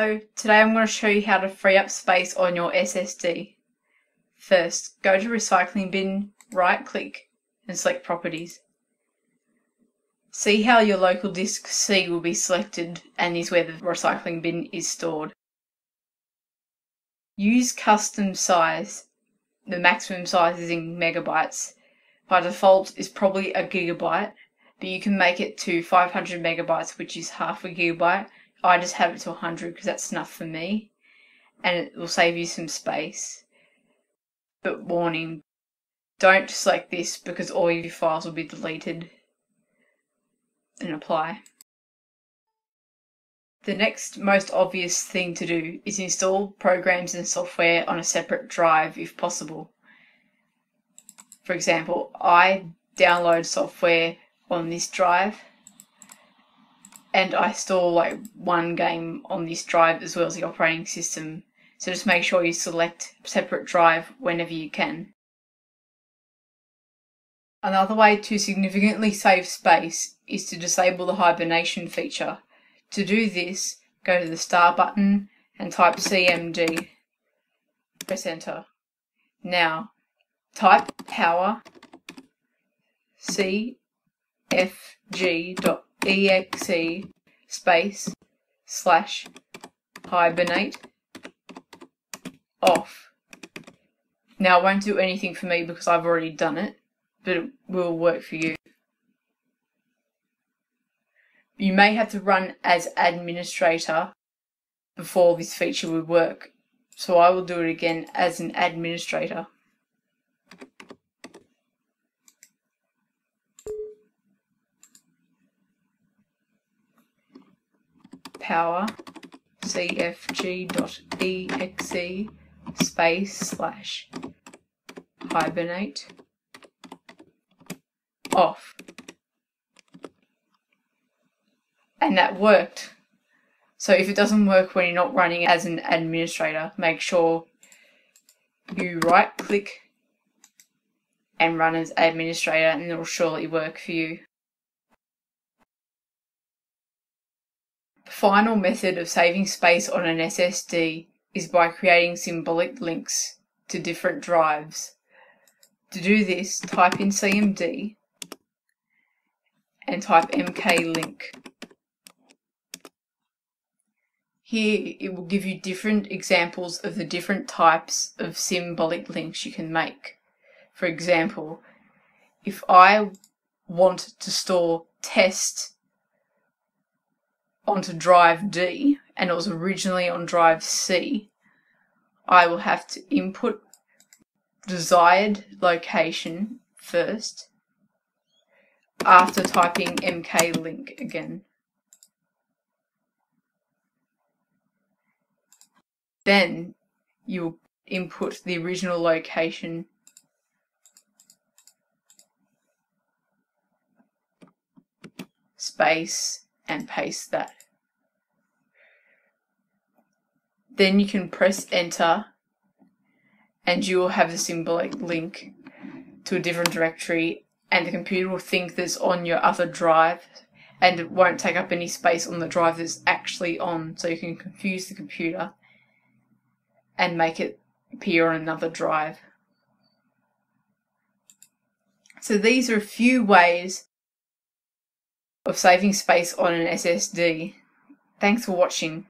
Hello, today I'm going to show you how to free up space on your SSD. First, go to recycling bin, right click and select properties. See how your local disk C will be selected and is where the recycling bin is stored. Use custom size. The maximum size is in megabytes. By default is probably a gigabyte, but you can make it to 500 megabytes which is half a gigabyte I just have it to 100 because that's enough for me and it will save you some space. But warning, don't select this because all your files will be deleted and apply. The next most obvious thing to do is install programs and software on a separate drive if possible. For example, I download software on this drive and I store like one game on this drive as well as the operating system. So just make sure you select separate drive whenever you can. Another way to significantly save space is to disable the hibernation feature. To do this, go to the star button and type CMD. Press enter. Now, type power cfg.exe space slash hibernate off. Now it won't do anything for me because I've already done it, but it will work for you. You may have to run as administrator before this feature would work, so I will do it again as an administrator. Power cfg.exe space slash hibernate off. And that worked. So if it doesn't work when you're not running as an administrator, make sure you right click and run as administrator and it'll surely work for you. Final method of saving space on an SSD is by creating symbolic links to different drives. To do this, type in CMD and type mklink. Here it will give you different examples of the different types of symbolic links you can make. For example, if I want to store test onto drive D and it was originally on drive C, I will have to input desired location first after typing mklink again. Then you'll input the original location. Space and paste that. Then you can press enter and you will have the symbolic link to a different directory and the computer will think that's on your other drive and it won't take up any space on the drive that's actually on so you can confuse the computer and make it appear on another drive. So these are a few ways of saving space on an SSD. Thanks for watching.